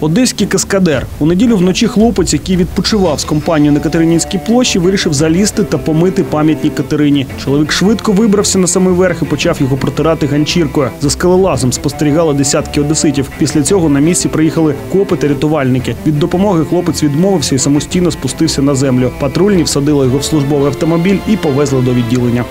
Одеський каскадер. У неділю вночі хлопець, який відпочивав з компанією на Катеринінській площі, вирішив залізти та помити пам'ятні Катерині. Чоловік швидко вибрався на самий верх і почав його протирати ганчіркою. За скелелазом спостерігали десятки одеситів. Після цього на місці приїхали копи та рятувальники. Від допомоги хлопець відмовився і самостійно спустився на землю. Патрульні всадили його в службовий автомобіль і повезли до відділення.